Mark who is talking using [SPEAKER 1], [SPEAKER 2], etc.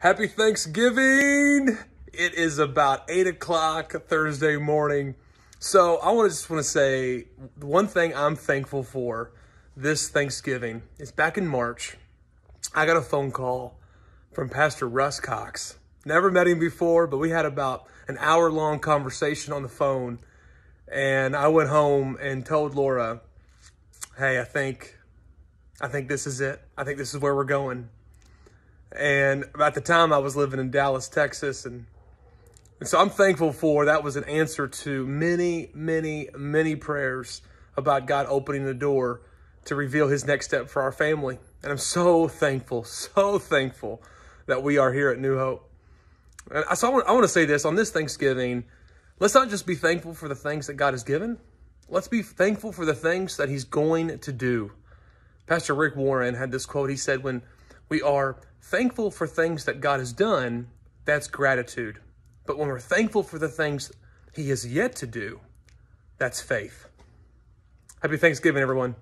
[SPEAKER 1] Happy Thanksgiving! It is about 8 o'clock Thursday morning. So I want to just want to say one thing I'm thankful for this Thanksgiving is back in March, I got a phone call from Pastor Russ Cox. Never met him before, but we had about an hour long conversation on the phone. And I went home and told Laura, hey, I think, I think this is it. I think this is where we're going. And at the time I was living in Dallas, Texas. And, and so I'm thankful for that was an answer to many, many, many prayers about God opening the door to reveal his next step for our family. And I'm so thankful, so thankful that we are here at New Hope. And so I want, I want to say this on this Thanksgiving, let's not just be thankful for the things that God has given. Let's be thankful for the things that he's going to do. Pastor Rick Warren had this quote. He said, when we are thankful for things that God has done, that's gratitude. But when we're thankful for the things he has yet to do, that's faith. Happy Thanksgiving, everyone.